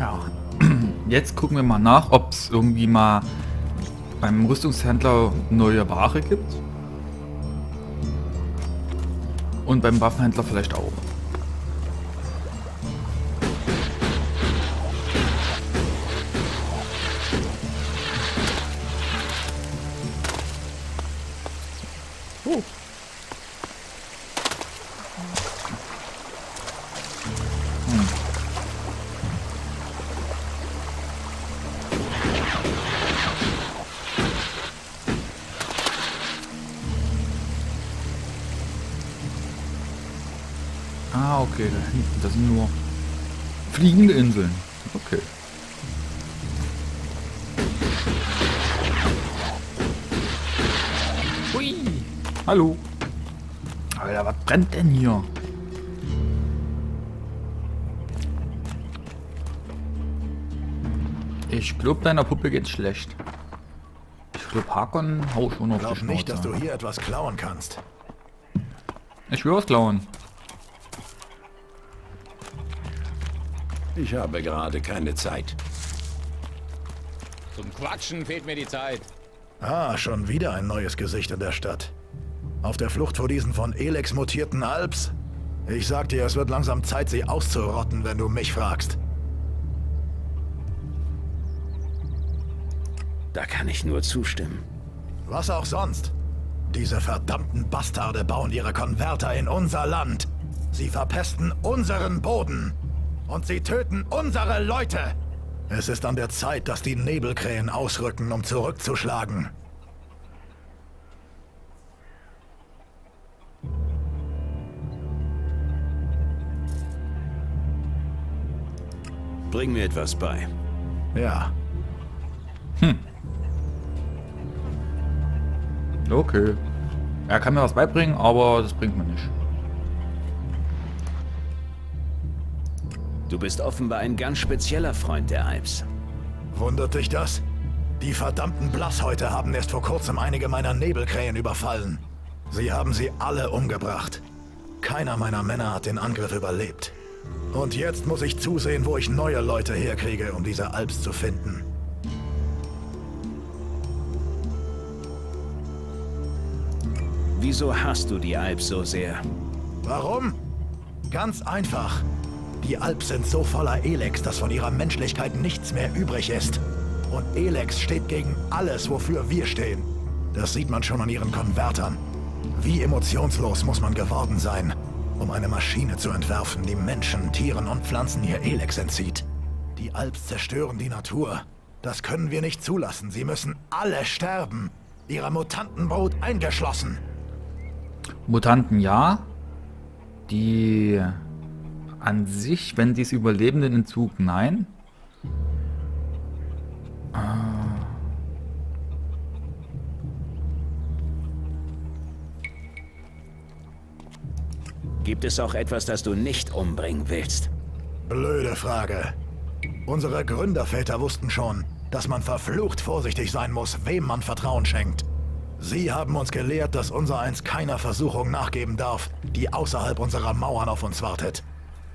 Ja. Jetzt gucken wir mal nach, ob es irgendwie mal beim Rüstungshändler neue Ware gibt. Und beim Waffenhändler vielleicht auch. Brennt denn hier? Ich glaube, deiner Puppe geht's schlecht. Ich glaube, Hakon hau schon auf Glaub die nicht, dass du hier etwas klauen kannst. Ich will was klauen. Ich habe gerade keine Zeit. Zum Quatschen fehlt mir die Zeit. Ah, schon wieder ein neues Gesicht in der Stadt. Auf der Flucht vor diesen von Elex mutierten Alps? Ich sag dir, es wird langsam Zeit, sie auszurotten, wenn du mich fragst. Da kann ich nur zustimmen. Was auch sonst. Diese verdammten Bastarde bauen ihre Konverter in unser Land. Sie verpesten unseren Boden. Und sie töten unsere Leute. Es ist an der Zeit, dass die Nebelkrähen ausrücken, um zurückzuschlagen. Bring mir etwas bei. Ja, Okay. Er kann mir was beibringen, aber das bringt mir nicht. Du bist offenbar ein ganz spezieller Freund der Alps. wundert dich das? Die verdammten Blasshäute haben erst vor kurzem einige meiner Nebelkrähen überfallen. Sie haben sie alle umgebracht. Keiner meiner Männer hat den Angriff überlebt. Und jetzt muss ich zusehen, wo ich neue Leute herkriege, um diese Alps zu finden. Wieso hasst du die Alps so sehr? Warum? Ganz einfach. Die Alps sind so voller Elex, dass von ihrer Menschlichkeit nichts mehr übrig ist. Und Elex steht gegen alles, wofür wir stehen. Das sieht man schon an ihren Konvertern. Wie emotionslos muss man geworden sein, um eine Maschine zu entwerfen, die Menschen, Tieren und Pflanzen ihr Elex entzieht. Die Alps zerstören die Natur. Das können wir nicht zulassen. Sie müssen alle sterben. Ihre Mutantenbrut eingeschlossen. Mutanten ja. Die an sich, wenn sie es überleben, den Entzug, nein. Gibt es auch etwas, das du nicht umbringen willst? Blöde Frage. Unsere Gründerväter wussten schon, dass man verflucht vorsichtig sein muss, wem man Vertrauen schenkt. Sie haben uns gelehrt, dass unser Eins keiner Versuchung nachgeben darf, die außerhalb unserer Mauern auf uns wartet.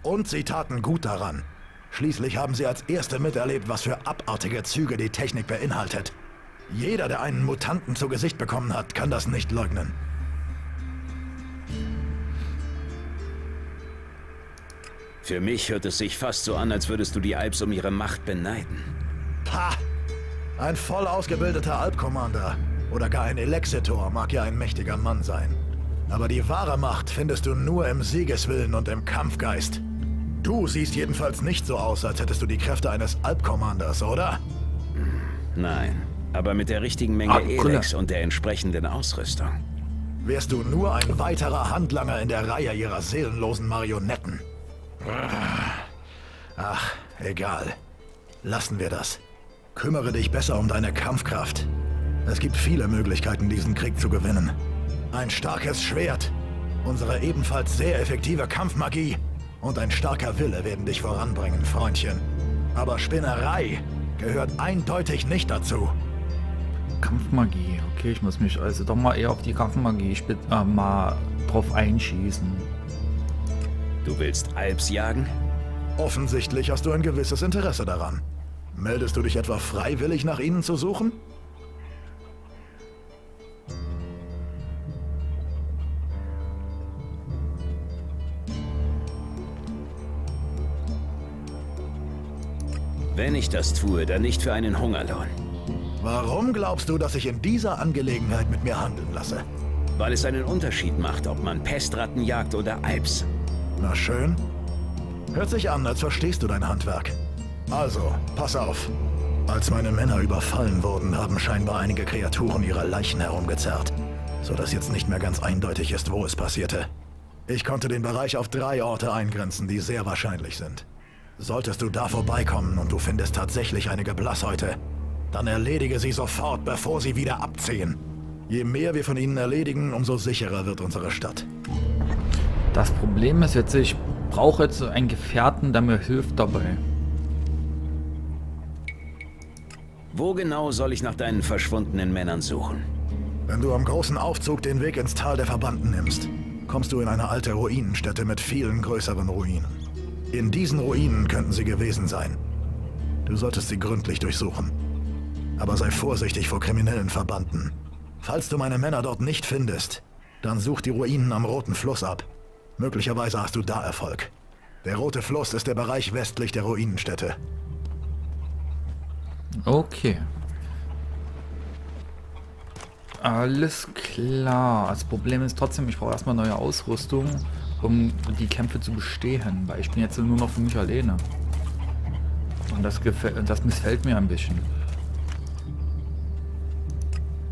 Und sie taten gut daran. Schließlich haben sie als Erste miterlebt, was für abartige Züge die Technik beinhaltet. Jeder, der einen Mutanten zu Gesicht bekommen hat, kann das nicht leugnen. Für mich hört es sich fast so an, als würdest du die Alps um ihre Macht beneiden. Pah! Ein voll ausgebildeter Alpkommander oder gar ein Elexitor mag ja ein mächtiger Mann sein. Aber die wahre Macht findest du nur im Siegeswillen und im Kampfgeist. Du siehst jedenfalls nicht so aus, als hättest du die Kräfte eines Alpkommanders, oder? Nein, aber mit der richtigen Menge Ah. Elex und der entsprechenden Ausrüstung. Wärst du nur ein weiterer Handlanger in der Reihe ihrer seelenlosen Marionetten. Ach, egal. Lassen wir das. Kümmere dich besser um deine Kampfkraft. Es gibt viele Möglichkeiten, diesen Krieg zu gewinnen. Ein starkes Schwert, unsere ebenfalls sehr effektive Kampfmagie und ein starker Wille werden dich voranbringen, Freundchen. Aber Spinnerei gehört eindeutig nicht dazu. Kampfmagie. Okay, ich muss mich also doch mal eher auf die Kampfmagie äh, mal drauf einschießen. Du willst Alps jagen? Offensichtlich hast du ein gewisses Interesse daran. Meldest du dich etwa freiwillig nach ihnen zu suchen? Wenn ich das tue, dann nicht für einen Hungerlohn. Warum glaubst du, dass ich in dieser Angelegenheit mit mir handeln lasse? Weil es einen Unterschied macht, ob man Pestratten jagt oder Alps. Na schön. Hört sich an, als verstehst du dein Handwerk. Also, pass auf. Als meine Männer überfallen wurden, haben scheinbar einige Kreaturen ihre Leichen herumgezerrt, sodass jetzt nicht mehr ganz eindeutig ist, wo es passierte. Ich konnte den Bereich auf drei Orte eingrenzen, die sehr wahrscheinlich sind. Solltest du da vorbeikommen und du findest tatsächlich einige Blasshäute, dann erledige sie sofort, bevor sie wieder abziehen. Je mehr wir von ihnen erledigen, umso sicherer wird unsere Stadt. Das Problem ist jetzt, ich brauche jetzt einen Gefährten, der mir hilft dabei. Wo genau soll ich nach deinen verschwundenen Männern suchen? Wenn du am großen Aufzug den Weg ins Tal der Verbannten nimmst, kommst du in eine alte Ruinenstätte mit vielen größeren Ruinen. In diesen Ruinen könnten sie gewesen sein. Du solltest sie gründlich durchsuchen. Aber sei vorsichtig vor kriminellen Verbanden. Falls du meine Männer dort nicht findest, dann such die Ruinen am Roten Fluss ab. Möglicherweise hast du da Erfolg. Der Rote Fluss ist der Bereich westlich der Ruinenstätte. Okay. Alles klar. Das Problem ist trotzdem, ich brauche erstmal neue Ausrüstung, um die Kämpfe zu bestehen, weil ich bin jetzt nur noch für mich alleine. Und das, gefällt, das missfällt mir ein bisschen.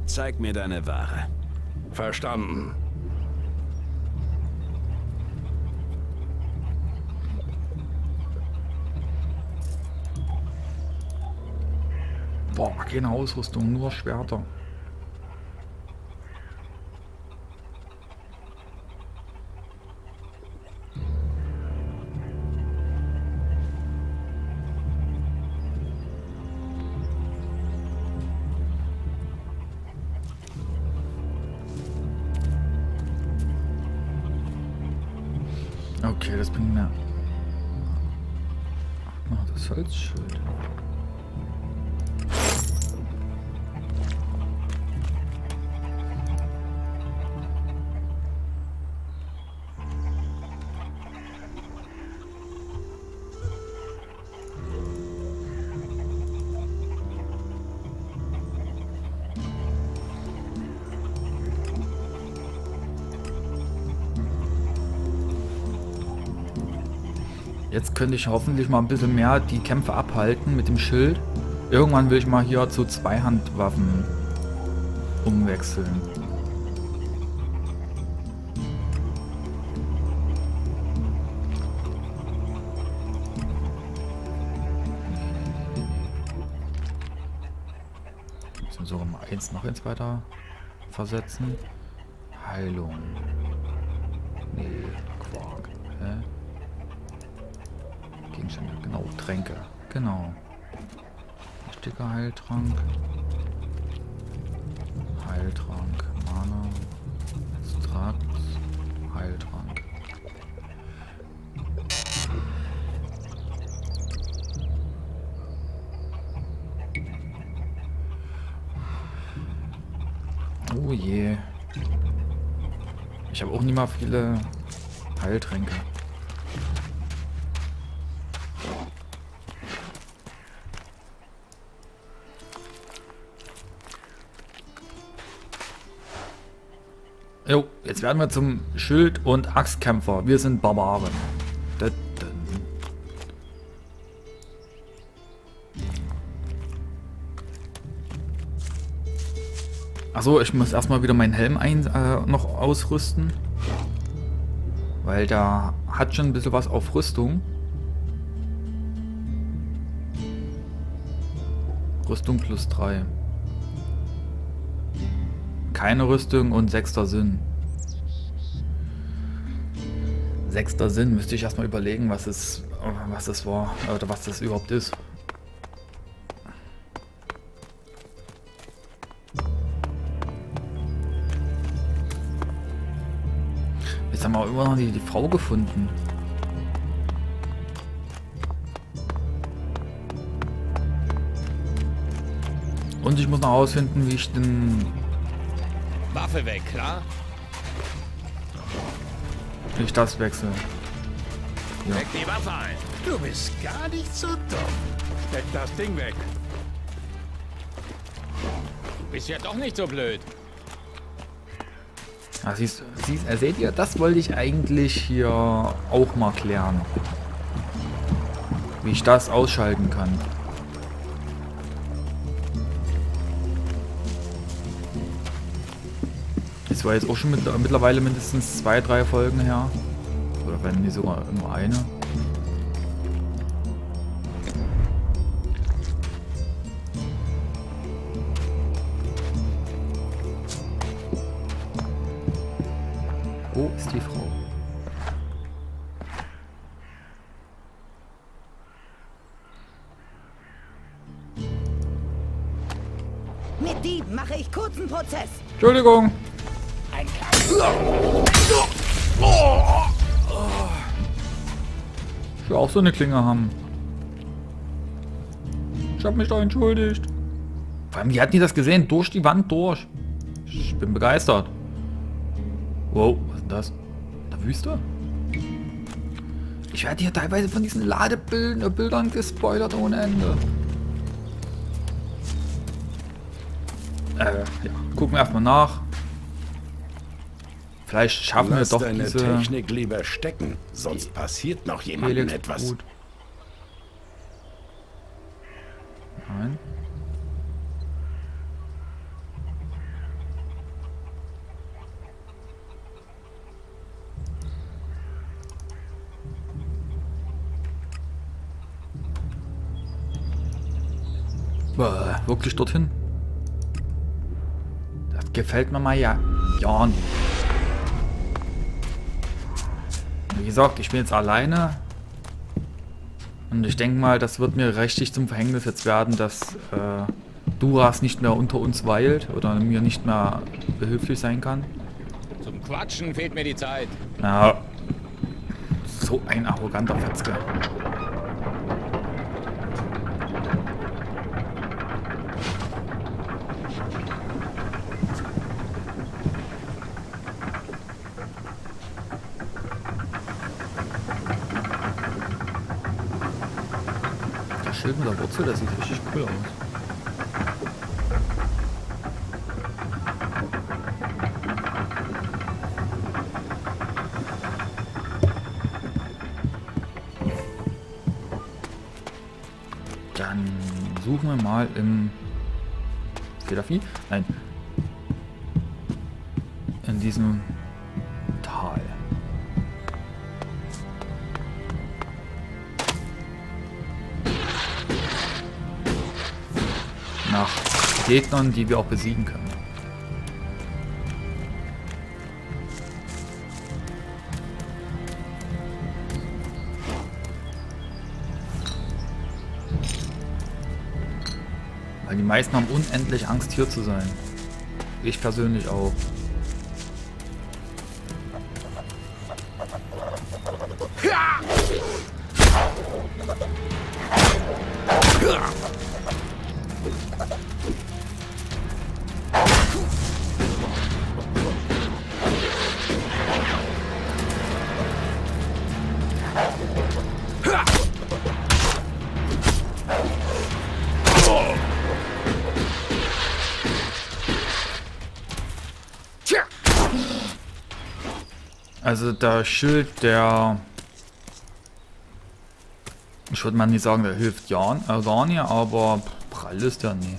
Zeig mir deine Ware. Verstanden. Boah, keine Ausrüstung, nur Schwerter. Okay, das bringt mir... Ach, das Holzschild. Jetzt könnte ich hoffentlich mal ein bisschen mehr die Kämpfe abhalten mit dem Schild. Irgendwann will ich mal hier zu Zweihandwaffen umwechseln. Müssen sogar mal eins noch eins weiter versetzen. Heilung. Nee, Quark. Hä? Gegenstände, genau, Tränke, genau. Sticker Heiltrank. Heiltrank, Mana, Extrakt, Heiltrank. Oh je. Ich habe auch nie mal viele Heiltränke. Jetzt werden wir zum Schild- und Axtkämpfer. Wir sind Barbaren. Achso, ich muss erstmal wieder meinen Helm ein, äh, noch ausrüsten. Weil da hat schon ein bisschen was auf Rüstung. Rüstung plus 3 keine Rüstung und sechster Sinn. Sechster Sinn, müsste ich erstmal überlegen, was es, was es war oder was das überhaupt ist. Jetzt haben wir auch immer noch die, die Frau gefunden. Und ich muss noch herausfinden, wie ich den... Waffe weg, klar? Ich das wechsle. Ja. Leg die Waffe ein. Du bist gar nicht so dumm. Steck das Ding weg. Du bist ja doch nicht so blöd. Ah, siehst, siehst, äh, seht ihr, das wollte ich eigentlich hier auch mal klären. Wie ich das ausschalten kann. Das war jetzt auch schon mit, mittlerweile mindestens zwei, drei Folgen her. Oder wenn nicht sogar nur eine. Wo ist die Frau? Mit Dieben mache ich kurzen Prozess. Entschuldigung. So eine Klinge haben. Ich habe mich da entschuldigt. Vor allem, die hat nie das gesehen. Durch die Wand durch. Ich bin begeistert. Wow, was ist das? Der Wüste? Ich werde hier teilweise von diesen Ladebildern gespoilert ohne Ende. Äh, ja. Gucken wir erstmal nach. Vielleicht schaffen Lass wir doch deine diese Technik lieber stecken, sonst passiert noch jemandem etwas. gut. Nein. Boah, wirklich dorthin? Das gefällt mir mal ja, ja nicht. Wie gesagt, ich bin jetzt alleine. Und ich denke mal, das wird mir richtig zum Verhängnis jetzt werden, dass äh, Duras nicht mehr unter uns weilt oder mir nicht mehr behilflich sein kann. Zum Quatschen fehlt mir die Zeit. Ja, so ein arroganter Fetzke. Das Wurzel, das sieht richtig cool aus. Dann suchen wir mal im Federvieh? Nein. In diesem Gegnern, die wir auch besiegen können. Weil die meisten haben unendlich Angst hier zu sein. Ich persönlich auch. Also der Schild, der... Ich würde mal nicht sagen, der hilft ja äh, gar nicht, aber prall ist der nie.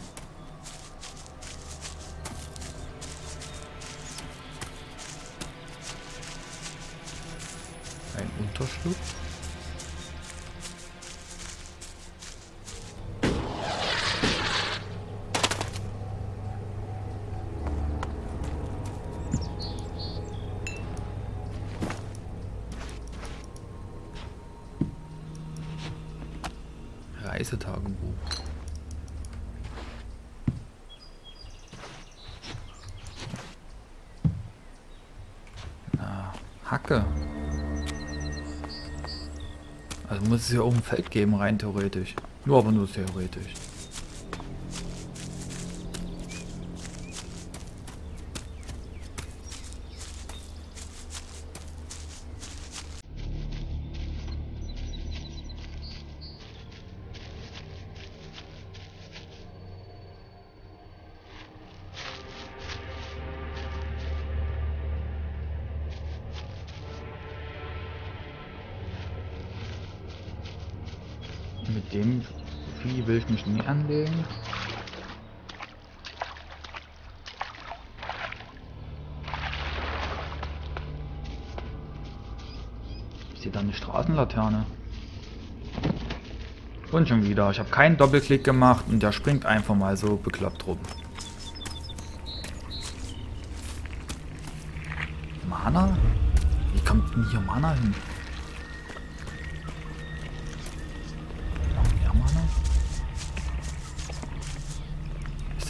Ja auch ein Feld geben, rein theoretisch. Nur aber nur theoretisch. Mit dem Vieh will ich mich nie anlegen. Ich sehe da eine Straßenlaterne. Und schon wieder. Ich habe keinen Doppelklick gemacht und der springt einfach mal so bekloppt rum. Mana? Wie kommt denn hier Mana hin?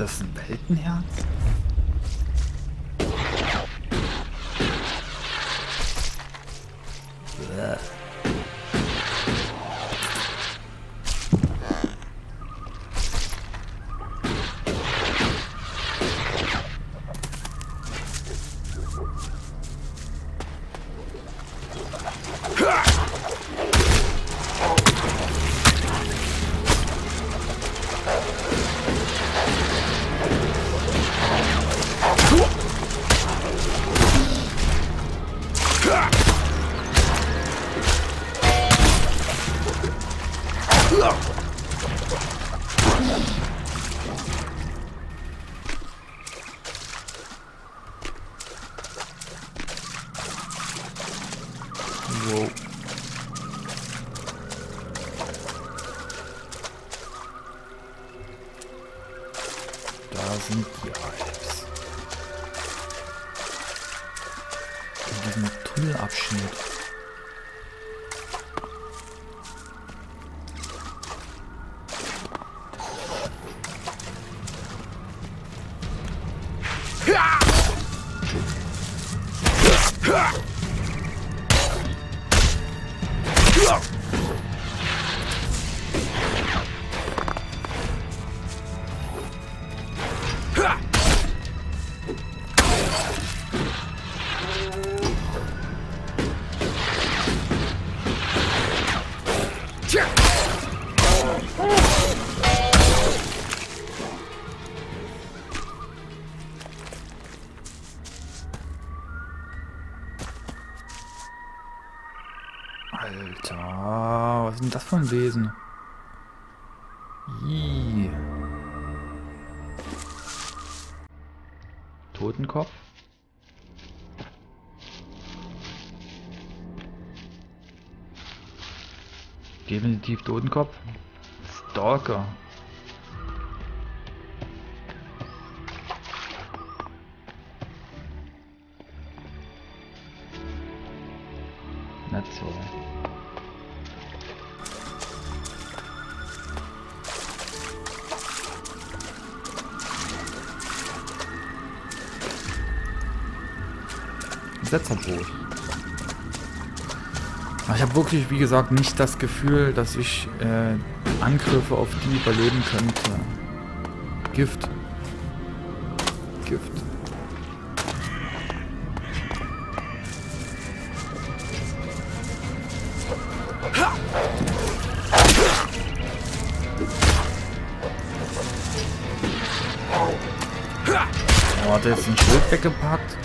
Das ein Weltenherz? Sind die Alps. In diesem Tunnelabschnitt. Was Setzerbrot. Aber Ich habe wirklich, wie gesagt, nicht das Gefühl, dass ich äh, Angriffe auf die überleben könnte. Gift. Gift. Oh, hat er jetzt ein Schild weggepackt?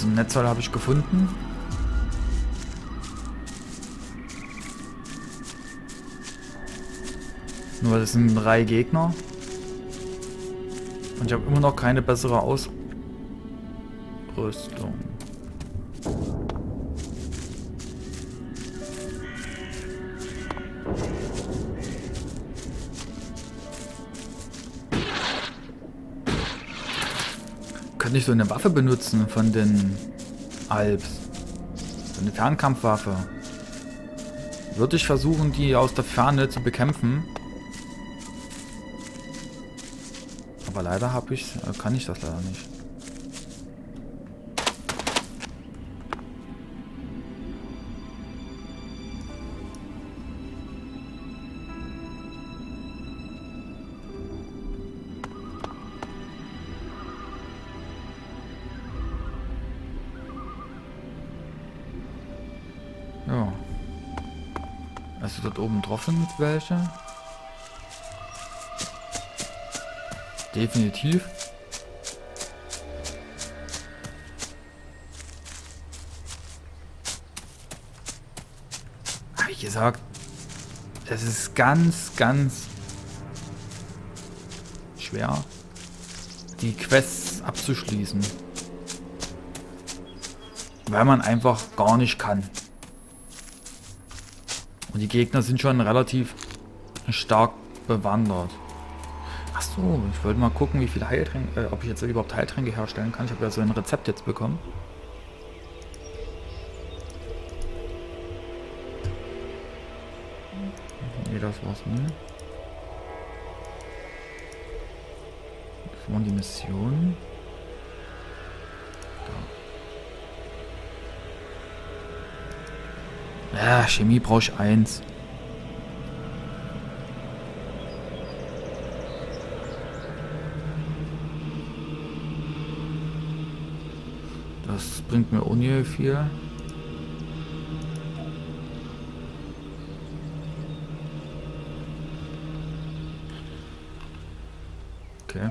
Also ein Netzteil habe ich gefunden. Nur das sind drei Gegner. Und ich habe immer noch keine bessere Ausrüstung. Ich so eine Waffe benutzen von den Alps? So eine Fernkampfwaffe. Würde ich versuchen, die aus der Ferne zu bekämpfen. Aber leider habe ich, kann ich das leider nicht. Hast du dort oben getroffen mit welcher? Definitiv. Habe ich gesagt. Das ist ganz, ganz schwer, die Quests abzuschließen. Weil man einfach gar nicht kann. Und die Gegner sind schon relativ stark bewandert. Achso, ich wollte mal gucken, wie viele Heiltränke, äh, ob ich jetzt überhaupt Heiltränke herstellen kann. Ich habe ja so ein Rezept jetzt bekommen. Chemie brauche ich eins. Das bringt mir ohne viel. Okay.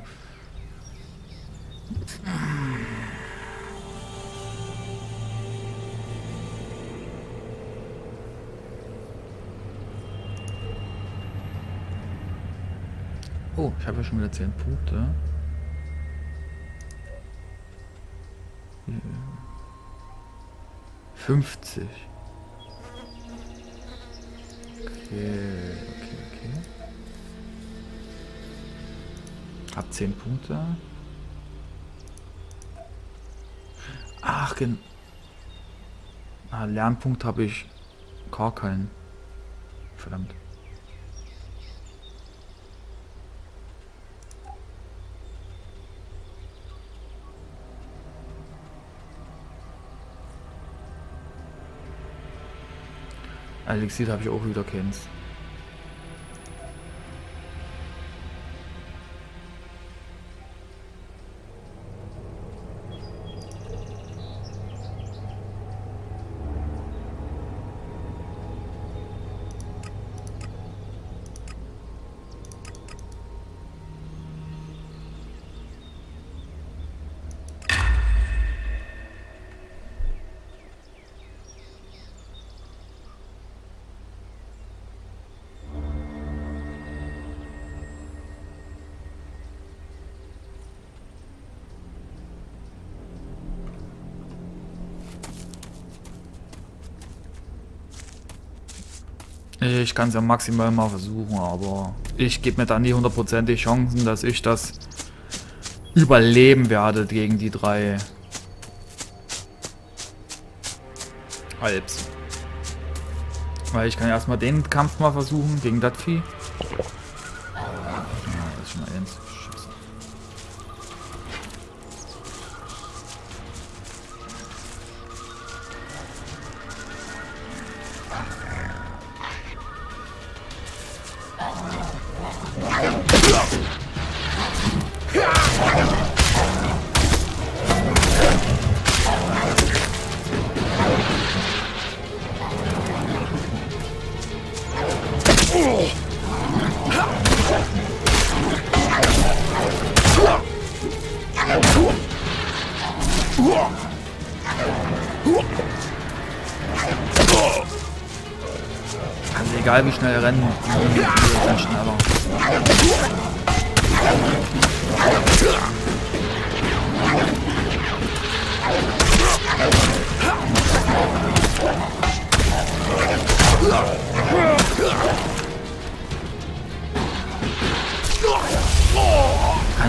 Oh, ich habe ja schon wieder 10 Punkte. 50. Okay, okay, okay. Hab 10 Punkte. Ach, gen ah, Lernpunkt habe ich gar keinen. Verdammt. Elixier habe ich auch wieder keins. Ich kann es ja maximal mal versuchen, aber ich gebe mir dann die hundertprozentig Chancen, dass ich das überleben werde gegen die drei Alps. Weil ich kann erstmal den Kampf mal versuchen gegen das Vieh.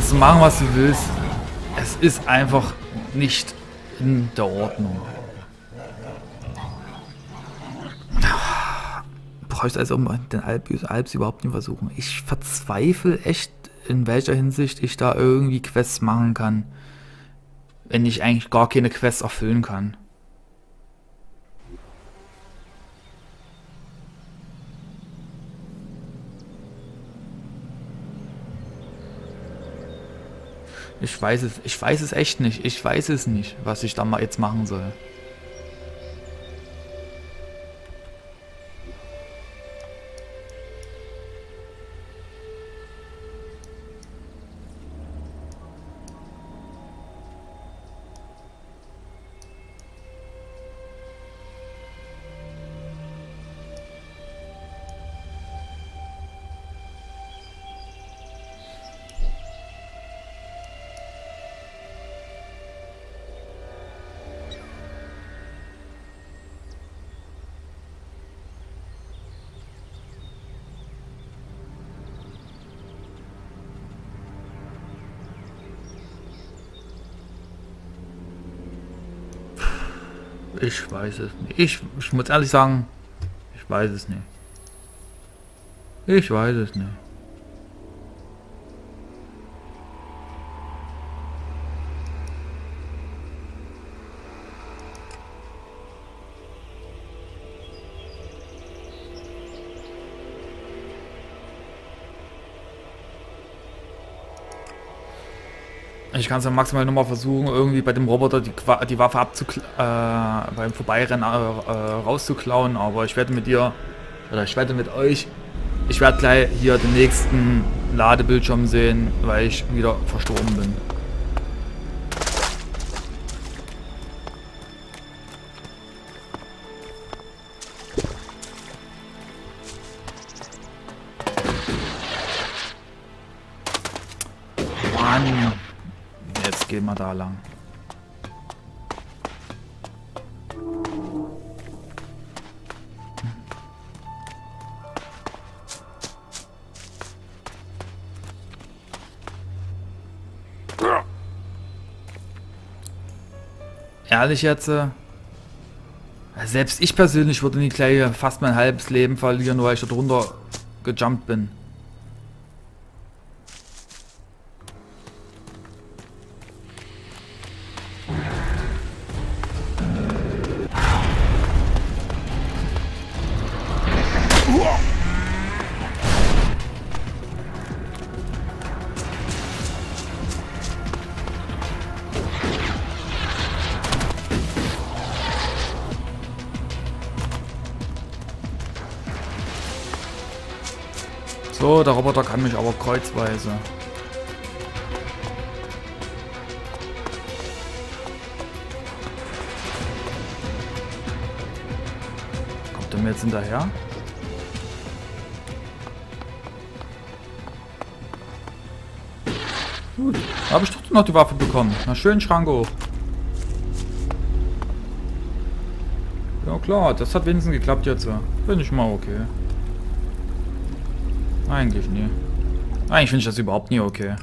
Kannst du machen, was du willst. Es ist einfach nicht in der Ordnung. Brauchst also den Alps, Alps überhaupt nicht versuchen. Ich verzweifle echt, in welcher Hinsicht ich da irgendwie Quests machen kann. Wenn ich eigentlich gar keine Quests erfüllen kann. Ich weiß es, ich weiß es echt nicht. Ich weiß es nicht, was ich da mal jetzt machen soll. Ich weiß es nicht. Ich, ich muss ehrlich sagen, ich weiß es nicht. Ich weiß es nicht. Ich kann es ja maximal nochmal versuchen, irgendwie bei dem Roboter die, die Waffe äh, beim Vorbeirennen äh, äh, rauszuklauen, aber ich werde mit dir, oder ich werde mit euch, ich werde gleich hier den nächsten Ladebildschirm sehen, weil ich wieder verstorben bin. Ehrlich jetzt, äh, selbst ich persönlich würde nicht gleich fast mein halbes Leben verlieren, weil ich da drunter gejumpt bin. So, der Roboter kann mich aber kreuzweise. Kommt er mir jetzt hinterher? Gut, habe ich doch noch die Waffe bekommen. Na schön, Schrank hoch. Ja klar, das hat wenigstens geklappt jetzt. Finde ich mal okay. Eigentlich nie. Eigentlich finde ich das überhaupt nie okay.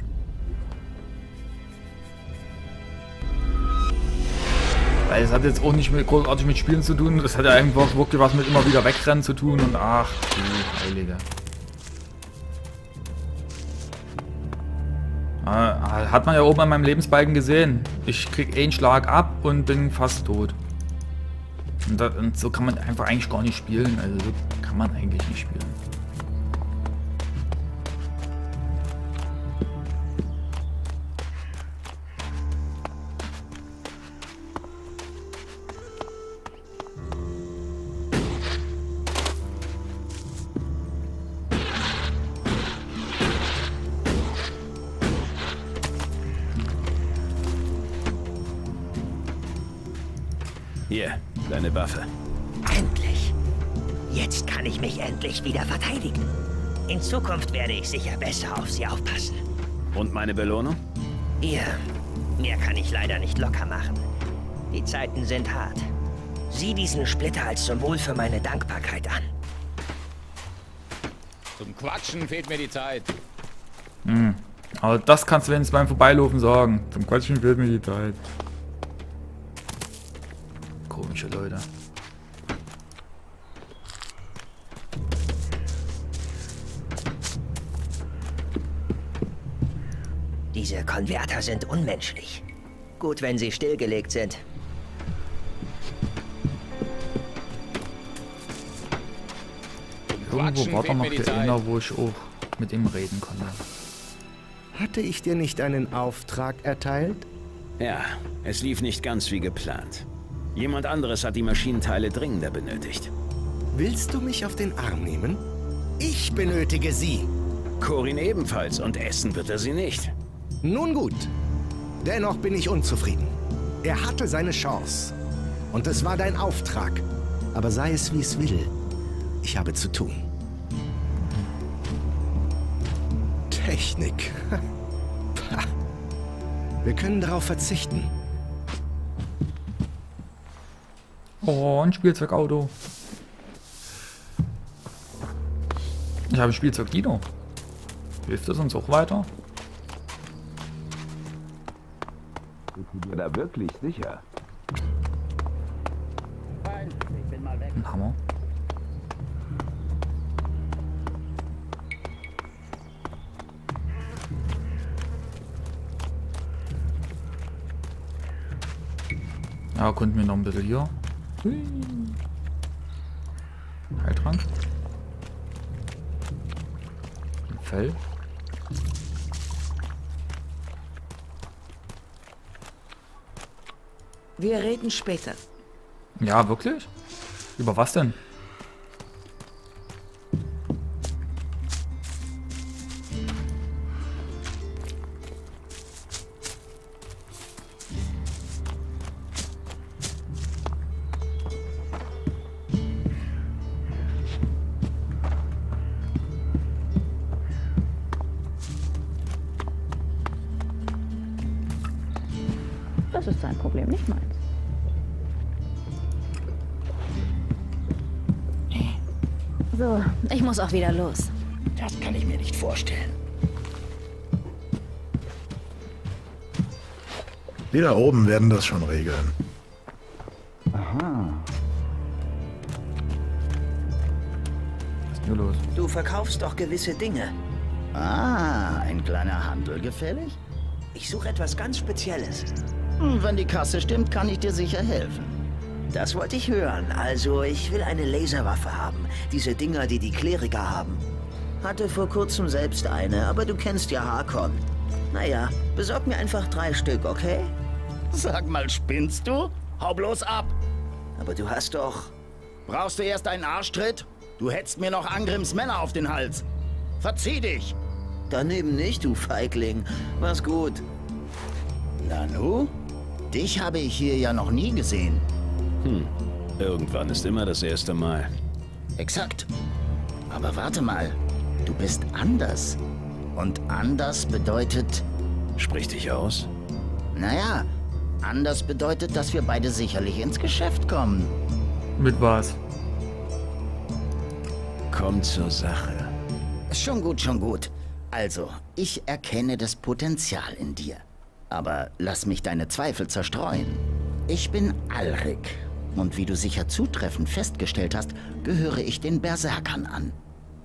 Weil es hat jetzt auch nicht mit, großartig mit Spielen zu tun. Das hat ja einfach wirklich was mit immer wieder wegrennen zu tun und ach du Heilige. Ah, Hat man ja oben an meinem Lebensbalken gesehen. Ich krieg einen Schlag ab und bin fast tot. Und, da, und so kann man einfach eigentlich gar nicht spielen. Also so kann man eigentlich nicht spielen. Deine Waffe. Endlich. Jetzt kann ich mich endlich wieder verteidigen. In Zukunft werde ich sicher besser auf sie aufpassen. Und meine Belohnung? Ihr, mehr kann ich leider nicht locker machen. Die Zeiten sind hart. Sieh diesen Splitter als Symbol für meine Dankbarkeit an. Zum Quatschen fehlt mir die Zeit. Aber das kannst du wenigstens beim Vorbeilaufen sagen. Zum Quatschen fehlt mir die Zeit. Leute. Diese Konverter sind unmenschlich. Gut, wenn sie stillgelegt sind. Irgendwo war da noch der. Inner, wo ich auch mit ihm reden konnte. Hatte ich dir nicht einen Auftrag erteilt? Ja, es lief nicht ganz wie geplant. Jemand anderes hat die Maschinenteile dringender benötigt. Willst du mich auf den Arm nehmen? Ich benötige sie. Corin ebenfalls und essen wird er sie nicht. Nun gut. Dennoch bin ich unzufrieden. Er hatte seine Chance. Und es war dein Auftrag. Aber sei es wie es will. Ich habe zu tun. Technik. Wir können darauf verzichten. Oh, ein Spielzeugauto. Ich habe ein Spielzeug Dino. Hilft es uns auch weiter? Bist du dir da wirklich sicher? Ein Hammer. Ja, konnten wir noch ein bisschen hier. Hui. Heiltrank. Ein Fell. Wir reden später. Ja, wirklich? Über was denn? Muss auch wieder los. Das kann ich mir nicht vorstellen. Die da oben werden das schon regeln. Was ist denn hier los? Du verkaufst doch gewisse Dinge. Ah, ein kleiner Handel gefällig? Ich suche etwas ganz Spezielles. Hm, Wenn die Kasse stimmt, kann ich dir sicher helfen. Das wollte ich hören. Also, ich will eine Laserwaffe haben. Diese Dinger, die die Kleriker haben. Hatte vor kurzem selbst eine, aber du kennst ja Harkon. Naja, besorg mir einfach drei Stück, okay? Sag mal, spinnst du? Hau bloß ab! Aber du hast doch... Brauchst du erst einen Arschtritt? Du hetzt mir noch Angrims Männer auf den Hals. Verzieh dich! Daneben nicht, du Feigling. Mach's gut. Nanu? Dich habe ich hier ja noch nie gesehen. Irgendwann ist immer das erste Mal. Exakt. Aber warte mal, du bist anders. Und anders bedeutet, Sprich dich aus. naja, anders bedeutet, dass wir beide sicherlich ins Geschäft kommen. Mit was? Komm zur Sache. Schon gut, schon gut. Also, ich erkenne das Potenzial in dir. Aber lass mich deine Zweifel zerstreuen. Ich bin Alrik. Und wie du sicher zutreffend festgestellt hast, gehöre ich den Berserkern an.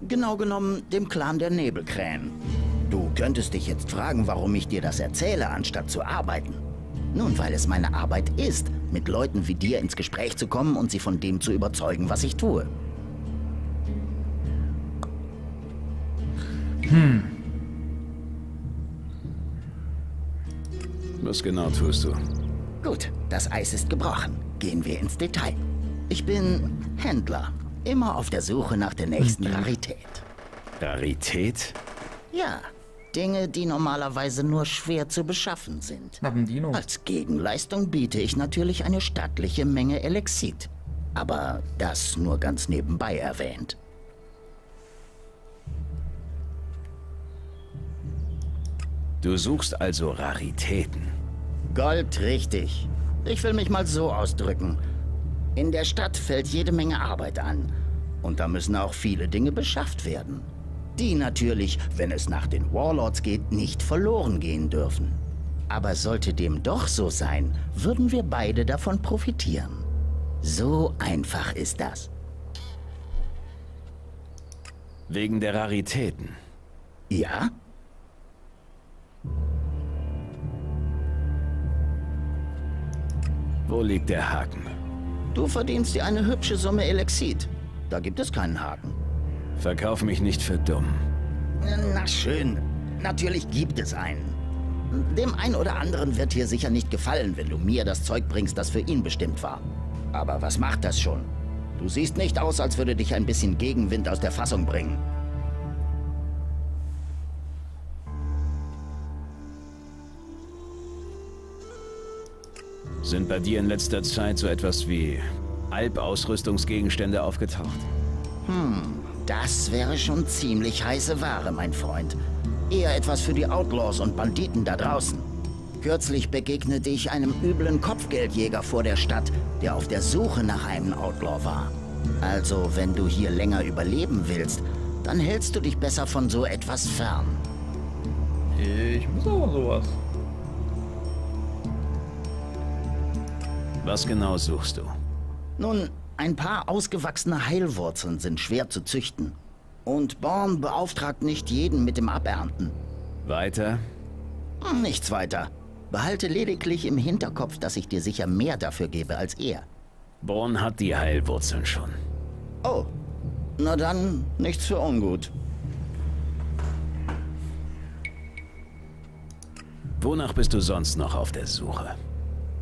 Genau genommen dem Clan der Nebelkrähen. Du könntest dich jetzt fragen, warum ich dir das erzähle, anstatt zu arbeiten. Nun, weil es meine Arbeit ist, mit Leuten wie dir ins Gespräch zu kommen und sie von dem zu überzeugen, was ich tue. Was genau tust du? Gut, das Eis ist gebrochen. Gehen wir ins Detail. Ich bin Händler. Immer auf der Suche nach der nächsten Rarität. Rarität? Ja, Dinge, die normalerweise nur schwer zu beschaffen sind. Nach dem Dino. Als Gegenleistung biete ich natürlich eine stattliche Menge Elexit. Aber das nur ganz nebenbei erwähnt. Du suchst also Raritäten. Gold richtig. Ich will mich mal so ausdrücken. In der Stadt fällt jede Menge Arbeit an. Und da müssen auch viele Dinge beschafft werden. Die natürlich, wenn es nach den Warlords geht, nicht verloren gehen dürfen. Aber sollte dem doch so sein, würden wir beide davon profitieren. So einfach ist das. Wegen der Raritäten. Ja? Wo liegt der Haken? Du verdienst dir eine hübsche Summe Elexit. Da gibt es keinen Haken. Verkauf mich nicht für dumm. Na schön, natürlich gibt es einen. Dem einen oder anderen wird hier sicher nicht gefallen, wenn du mir das Zeug bringst, das für ihn bestimmt war. Aber was macht das schon? Du siehst nicht aus, als würde dich ein bisschen Gegenwind aus der Fassung bringen. Sind bei dir in letzter Zeit so etwas wie Alp-Ausrüstungsgegenstände aufgetaucht? Das wäre schon ziemlich heiße Ware, mein Freund. Eher etwas für die Outlaws und Banditen da draußen. Kürzlich begegnete ich einem üblen Kopfgeldjäger vor der Stadt, der auf der Suche nach einem Outlaw war. Also, wenn du hier länger überleben willst, dann hältst du dich besser von so etwas fern. Ich muss aber sowas. Was genau suchst du? Nun, Ein paar ausgewachsene Heilwurzeln sind schwer zu züchten. Und Born beauftragt nicht jeden mit dem Abernten. Weiter? Hm, Nichts weiter. Behalte lediglich im Hinterkopf, dass ich dir sicher mehr dafür gebe als er. Born hat die Heilwurzeln schon. Oh, na dann nichts für ungut. Wonach bist du sonst noch auf der Suche?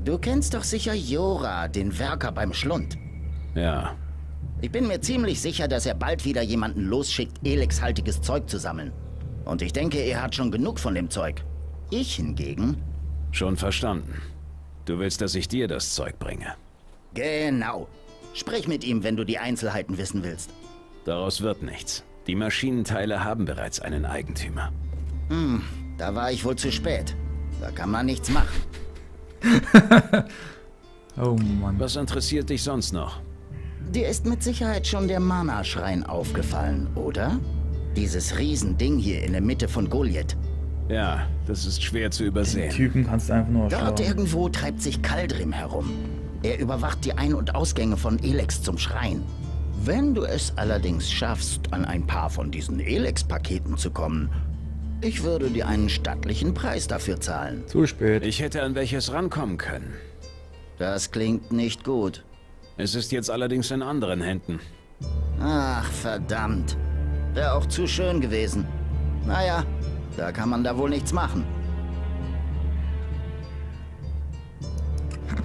Du kennst doch sicher Jora, den Werker beim Schlund. Ja, Ich bin mir ziemlich sicher, dass er bald wieder jemanden losschickt, Elex-haltiges Zeug zu sammeln. Und ich denke, er hat schon genug von dem Zeug. Ich hingegen... schon verstanden. Du willst, dass ich dir das Zeug bringe. Genau. Sprich mit ihm, wenn du die Einzelheiten wissen willst. Daraus wird nichts. Die Maschinenteile haben bereits einen Eigentümer. Hm, da war ich wohl zu spät. Da kann man nichts machen. Oh Mann. Was interessiert dich sonst noch? Dir ist mit Sicherheit schon der Mana-Schrein aufgefallen, oder? Dieses Riesending hier in der Mitte von Goliath. Ja, das ist schwer zu Den übersehen. Typen kannst du einfach nur Dort erschlagen. irgendwo treibt sich Kaldrim herum. Er überwacht die Ein- und Ausgänge von Elex zum Schrein. Wenn du es allerdings schaffst, an ein paar von diesen Elex-Paketen zu kommen, ich würde dir einen stattlichen Preis dafür zahlen. Zu spät. Ich hätte an welches rankommen können. Das klingt nicht gut. Es ist jetzt allerdings in anderen Händen. Ach, verdammt. Wäre auch zu schön gewesen. Naja, da kann man da wohl nichts machen.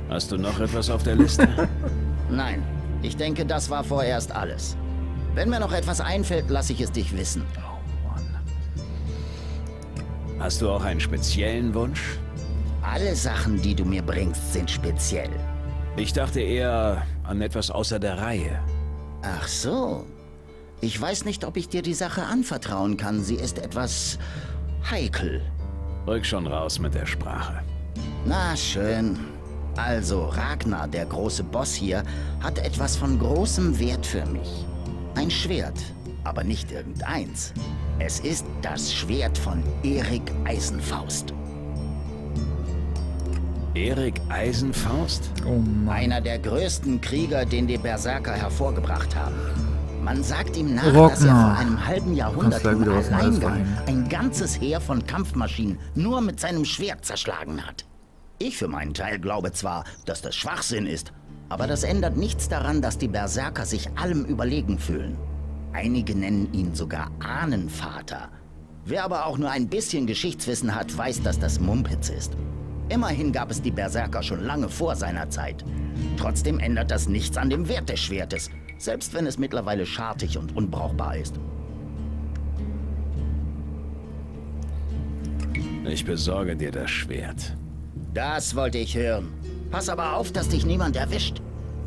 Hast du noch etwas auf der Liste? Nein, ich denke, das war vorerst alles. Wenn mir noch etwas einfällt, lasse ich es dich wissen. Hast du auch einen speziellen Wunsch? Alle Sachen, die du mir bringst, sind speziell. Ich dachte eher an etwas außer der Reihe. Ach so. Ich weiß nicht, ob ich dir die Sache anvertrauen kann. Sie ist etwas heikel. Rück schon raus mit der Sprache. Na schön. Also, Ragnar, der große Boss hier, hat etwas von großem Wert für mich. Ein Schwert, aber nicht irgendeins. Es ist das Schwert von Erik Eisenfaust. Erik Eisenfaust? Oh Mann. Einer der größten Krieger, den die Berserker hervorgebracht haben. Man sagt ihm nach, dass er vor einem halben Jahrhundert im Alleingang ein ganzes Heer von Kampfmaschinen nur mit seinem Schwert zerschlagen hat. Ich für meinen Teil glaube zwar, dass das Schwachsinn ist, aber das ändert nichts daran, dass die Berserker sich allem überlegen fühlen. Einige nennen ihn sogar Ahnenvater. Wer aber auch nur ein bisschen Geschichtswissen hat, weiß, dass das Mumpitz ist. Immerhin gab es die Berserker schon lange vor seiner Zeit. Trotzdem ändert das nichts an dem Wert des Schwertes, selbst wenn es mittlerweile schartig und unbrauchbar ist. Ich besorge dir das Schwert. Das wollte ich hören. Pass aber auf, dass dich niemand erwischt.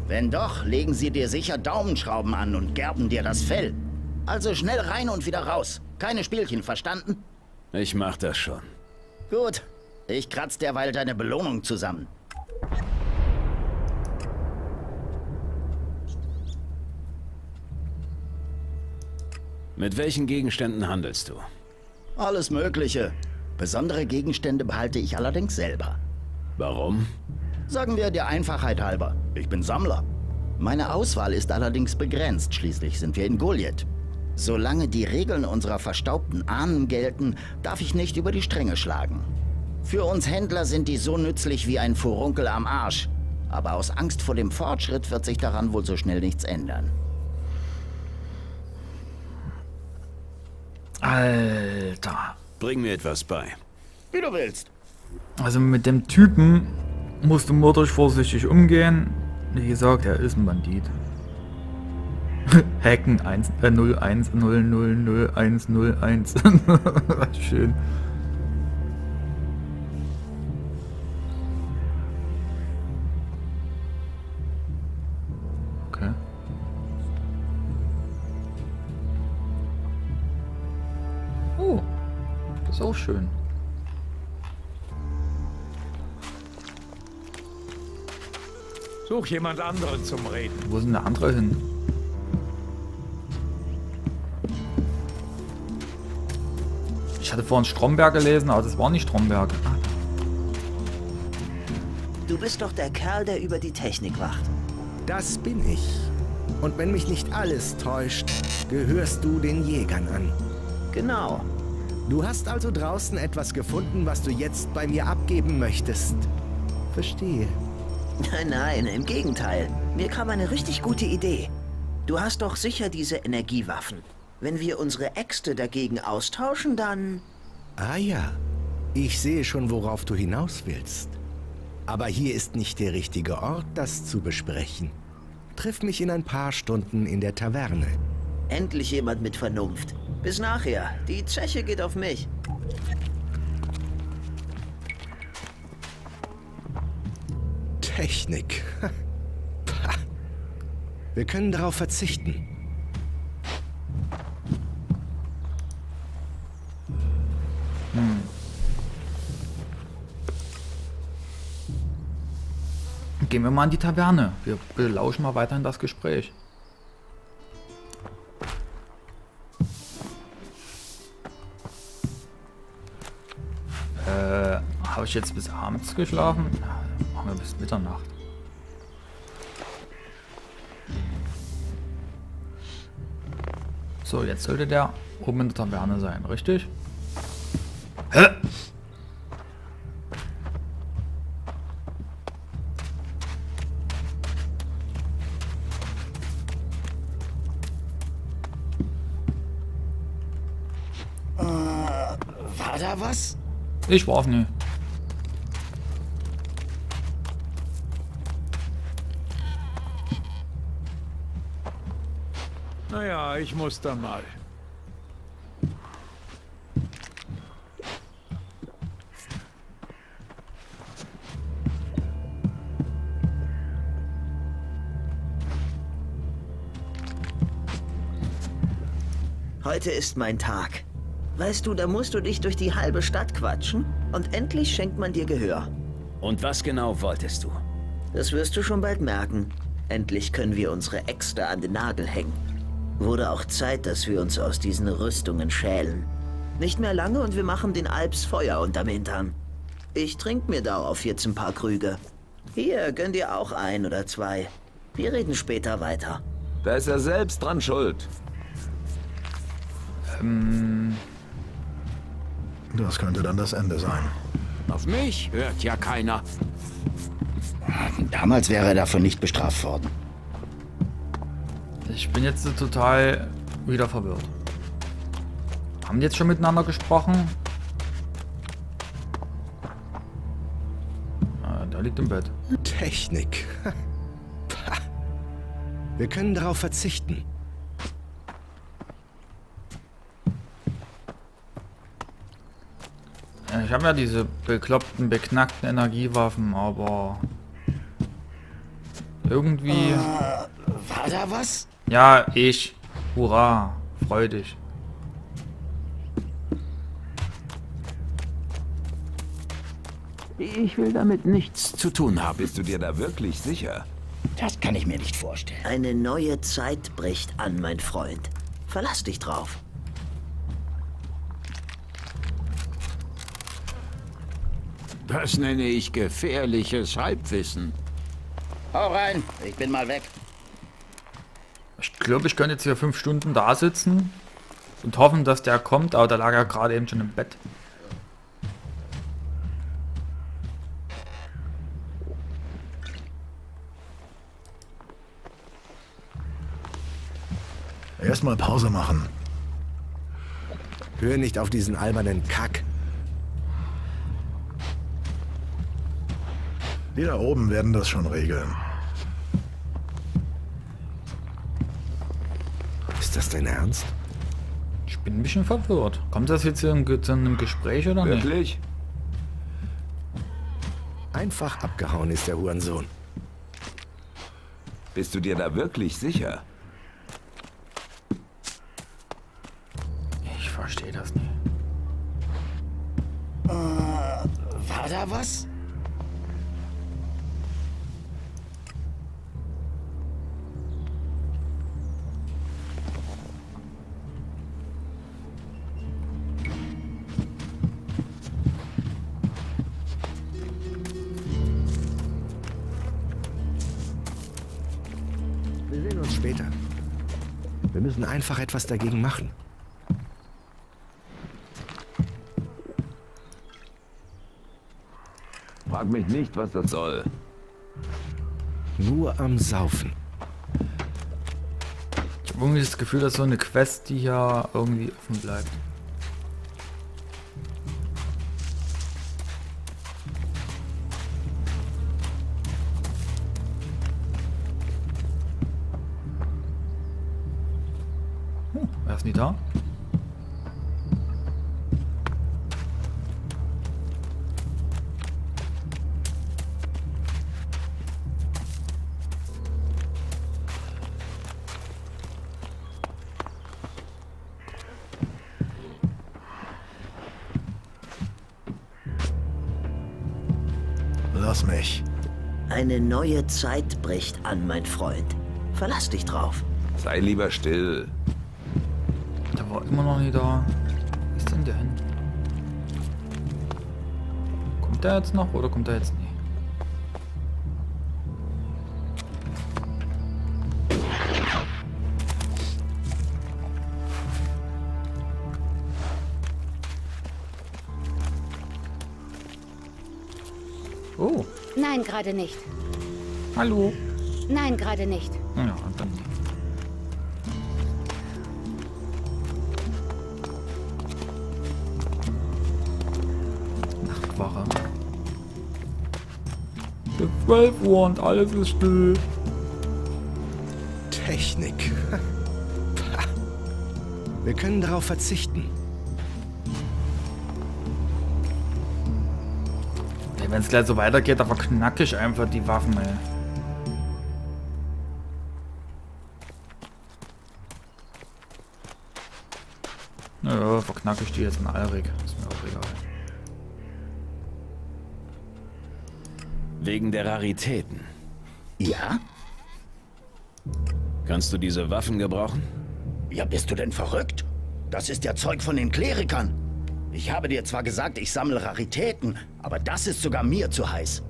Wenn doch, legen sie dir sicher Daumenschrauben an und gerben dir das Fell. Also schnell rein und wieder raus. Keine Spielchen, verstanden? Ich mach das schon. Gut. Ich kratz derweil deine Belohnung zusammen. Mit welchen Gegenständen handelst du? Alles Mögliche. Besondere Gegenstände behalte ich allerdings selber. Warum? Sagen wir der Einfachheit halber. Ich bin Sammler. Meine Auswahl ist allerdings begrenzt. Schließlich sind wir in Goliath. Solange die Regeln unserer verstaubten Ahnen gelten, darf ich nicht über die Stränge schlagen. Für uns Händler sind die so nützlich wie ein Furunkel am Arsch. Aber aus Angst vor dem Fortschritt wird sich daran wohl so schnell nichts ändern. Alter. Bring mir etwas bei. Wie du willst. Also mit dem Typen musst du morderisch vorsichtig umgehen. Wie gesagt, er ist ein Bandit. Hacken 1, äh, 01 0 0 0 1 0 1. Schön. Okay. Oh, das ist auch schön. Such jemand anderen zum Reden. Wo ist denn der andere hin? Ich hatte vorhin Stromberg gelesen, aber das war nicht Stromberg. Ah, Du bist doch der Kerl, der über die Technik wacht. Das bin ich. Und wenn mich nicht alles täuscht, gehörst du den Jägern an. Genau. Du hast also draußen etwas gefunden, was du jetzt bei mir abgeben möchtest. Verstehe. Nein, nein, im Gegenteil. Mir kam eine richtig gute Idee. Du hast doch sicher diese Energiewaffen. Wenn wir unsere Äxte dagegen austauschen, dann... Ah ja, ich sehe schon, worauf du hinaus willst. Aber hier ist nicht der richtige Ort, das zu besprechen. Triff mich in ein paar Stunden in der Taverne. Endlich jemand mit Vernunft. Bis nachher. Die Zeche geht auf mich. Technik. Wir können darauf verzichten. Hm. Gehen wir mal in die Taverne. Wir belauschen mal weiterhin das Gespräch. Äh, habe ich jetzt bis abends geschlafen? Wir bis Mitternacht. So, jetzt sollte der oben in der Taverne sein, richtig? Hä? Äh, war da was? Ich warf nie. Naja, ich muss da mal. Heute ist mein Tag. Weißt du, da musst du dich durch die halbe Stadt quatschen und endlich schenkt man dir Gehör. Und was genau wolltest du? Das wirst du schon bald merken. Endlich können wir unsere Äxte an den Nagel hängen. Wurde auch Zeit, dass wir uns aus diesen Rüstungen schälen. Nicht mehr lange und wir machen den Alps Feuer unterm Hintern. Ich trink mir darauf jetzt ein paar Krüge. Hier, gönn dir auch ein oder zwei. Wir reden später weiter. Da ist er selbst dran schuld. Ähm, Das könnte dann das Ende sein. Auf mich hört ja keiner. Damals wäre er dafür nicht bestraft worden. Ich bin jetzt total wieder verwirrt. Haben die jetzt schon miteinander gesprochen? Ah, der liegt im Bett. Technik. Wir können darauf verzichten. Äh, Ich habe ja diese bekloppten, beknackten Energiewaffen, aber irgendwie... War da was? Ja, ich. Hurra. Freu dich. Ich will damit nichts zu tun haben. Bist du dir da wirklich sicher? Das kann ich mir nicht vorstellen. Eine neue Zeit bricht an, mein Freund. Verlass dich drauf. Das nenne ich gefährliches Halbwissen. Hau rein, ich bin mal weg. Ich glaube, ich könnte jetzt hier fünf Stunden da sitzen und hoffen, dass der kommt, aber da lag er gerade eben schon im Bett. Erstmal Pause machen. Hör nicht auf diesen albernen Kack. Die da oben werden das schon regeln. Ist das dein Ernst? Ich bin ein bisschen verwirrt. Kommt das jetzt hier zu einem Gespräch oder nicht? Wirklich? Einfach abgehauen ist der Hurensohn. Bist du dir da wirklich sicher? Einfach etwas dagegen machen. Frag mich nicht, was das soll. Nur am Saufen. Ich habe irgendwie das Gefühl, dass so eine Quest, die hier irgendwie offen bleibt. Da? Lass mich. Eine neue Zeit bricht an, mein Freund. Verlass dich drauf. Sei lieber still. Der immer noch nie da. Wo ist denn der hin? Kommt der jetzt noch oder kommt er jetzt nie? Oh, Nein, gerade nicht. hallo. Nein, gerade nicht. Ja, dann. 12 Uhr und alles ist still. Technik. Wir können darauf verzichten. Wenn es gleich so weitergeht, dann verknack ich einfach die Waffen, ey. Naja, verknacke ich die jetzt in Alrik. Ist Wegen der Raritäten. Ja? Kannst du diese Waffen gebrauchen? Ja, bist du denn verrückt? Das ist ja Zeug von den Klerikern. Ich habe dir zwar gesagt, ich sammle Raritäten, aber das ist sogar mir zu heiß.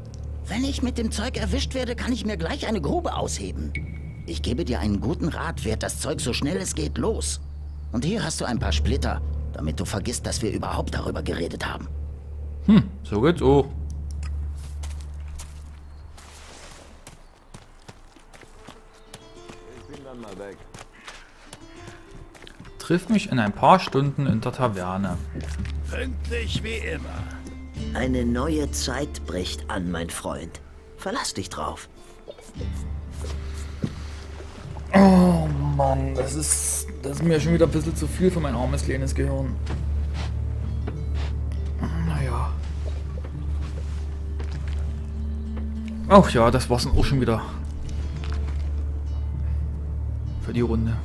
Wenn ich mit dem Zeug erwischt werde, kann ich mir gleich eine Grube ausheben. Ich gebe dir einen guten Rat, werd das Zeug so schnell es geht los. Und hier hast du ein paar Splitter, damit du vergisst, dass wir überhaupt darüber geredet haben. Hm, so geht's auch. Triff mich in ein paar Stunden in der Taverne. Pünktlich wie immer. Eine neue Zeit bricht an, mein Freund. Verlass dich drauf. Oh Mann, das ist, das ist mir schon wieder ein bisschen zu viel für mein armes kleines Gehirn. Naja. Ach ja, das war's dann auch schon wieder. Für die Runde.